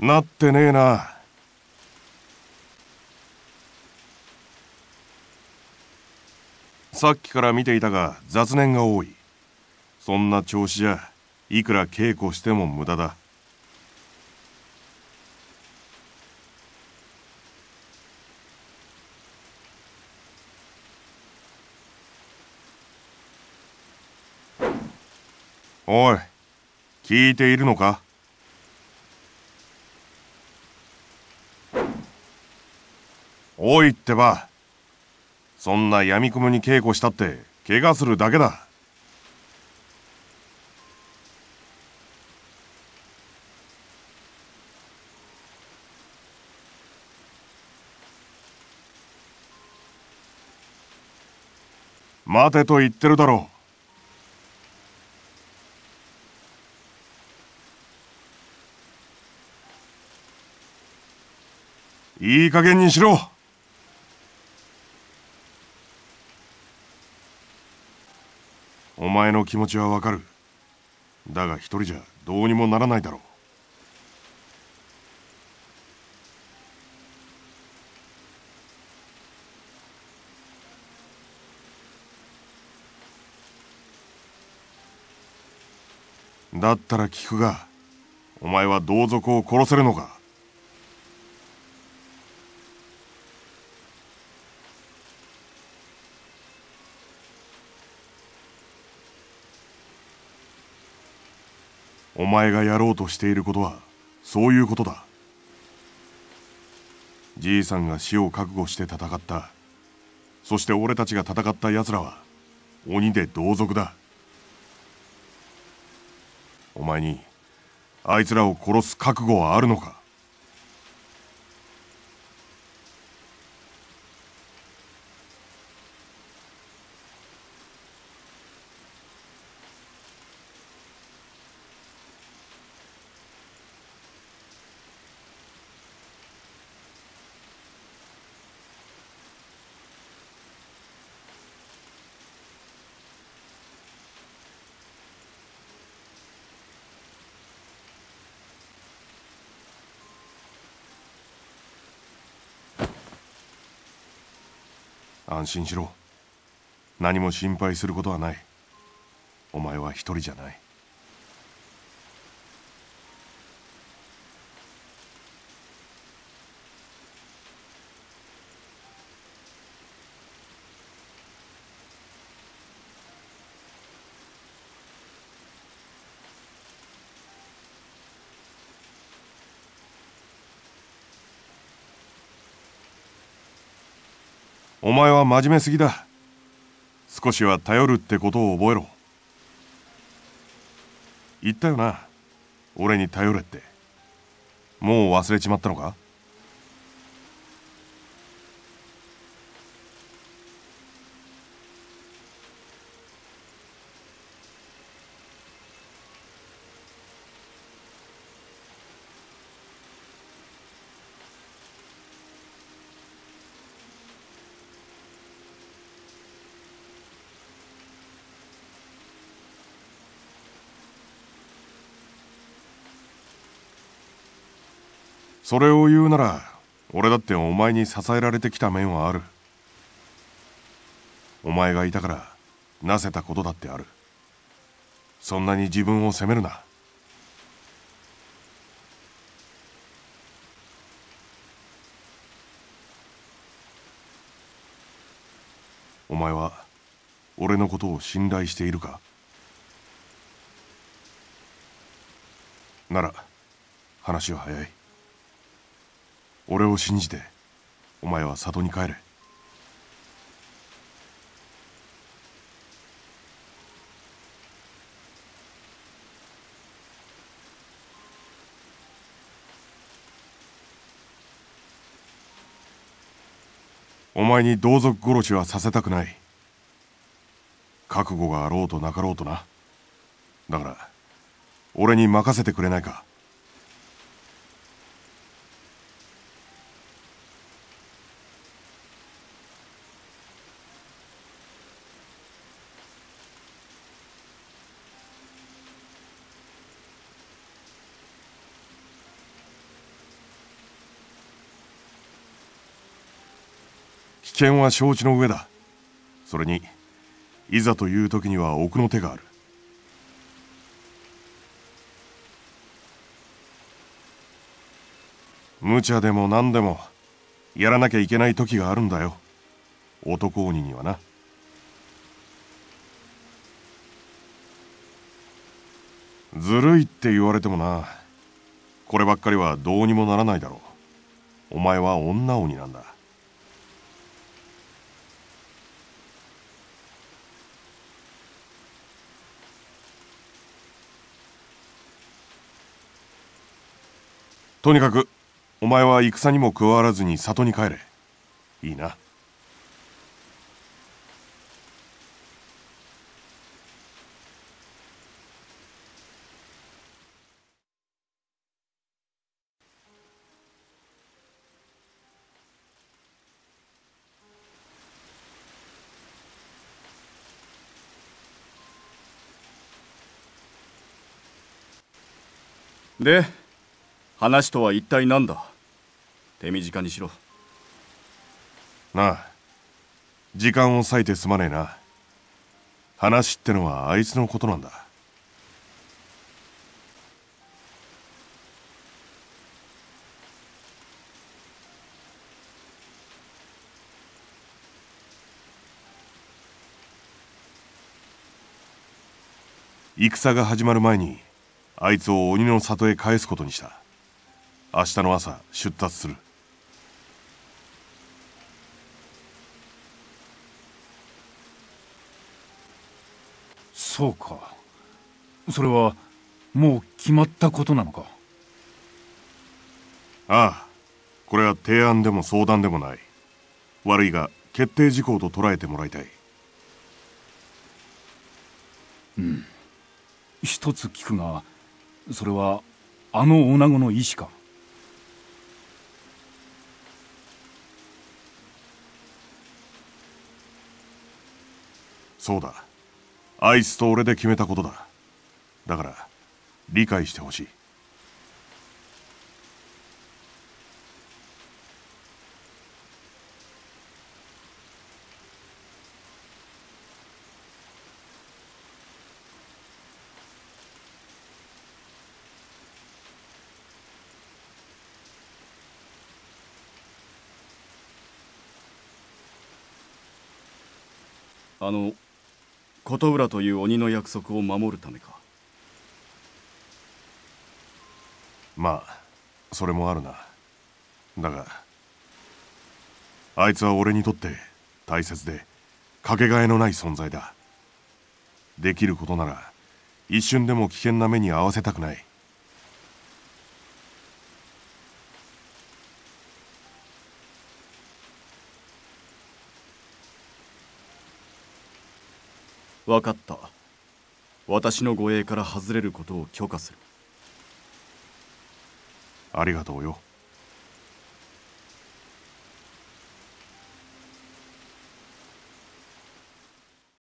なってねえな。さっきから見ていたが雑念が多い。そんな調子じゃいくら稽古しても無駄だ。おい聞いているのか？おいってば。そんな闇雲に稽古したって怪我するだけだ。待てと言ってるだろう。いい加減にしろ。前の気持ちはわかる。だが一人じゃどうにもならないだろう。だったら聞くがお前は同族を殺せるのか？お前がやろうとしていることはそういうことだ。じいさんが死を覚悟して戦った。そして俺たちが戦った奴らは鬼で同族だ。お前にあいつらを殺す覚悟はあるのか？安心しろ。何も心配することはない。お前は一人じゃない。お前は真面目すぎだ。少しは頼るってことを覚えろ。言ったよな。俺に頼れって。もう忘れちまったのか？それを言うなら俺だってお前に支えられてきた面はある。お前がいたからなせたことだってある。そんなに自分を責めるな。お前は俺のことを信頼しているか？なら話は早い。俺を信じてお前は里に帰れ。お前に同族殺しはさせたくない。覚悟があろうとなかろうとな。だから俺に任せてくれないか。危険は承知の上だ。それにいざという時には奥の手がある。無茶でも何でもやらなきゃいけない時があるんだよ。男鬼にはな。ずるいって言われてもな。こればっかりはどうにもならないだろう。お前は女鬼なんだ。とにかくお前は戦にも加わらずに里に帰れ。いいな。で話とは一体何だ？手短にしろ。なあ時間を割いてすまねえな。話ってのはあいつのことなんだ。戦が始まる前にあいつを鬼の里へ返すことにした。明日の朝出立する。そうか。それはもう決まったことなのか？ああ。これは提案でも相談でもない。悪いが決定事項と捉えてもらいたい。うん。一つ聞くがそれはあの女子の意志か？そうだ。あいつと俺で決めたことだ。だから理解してほしい。あの琴浦という鬼の約束を守るためか。まあそれもあるな。だがあいつは俺にとって大切でかけがえのない存在だ。できることなら一瞬でも危険な目に遭わせたくない。分かった。私の護衛から外れることを許可する。ありがとうよ。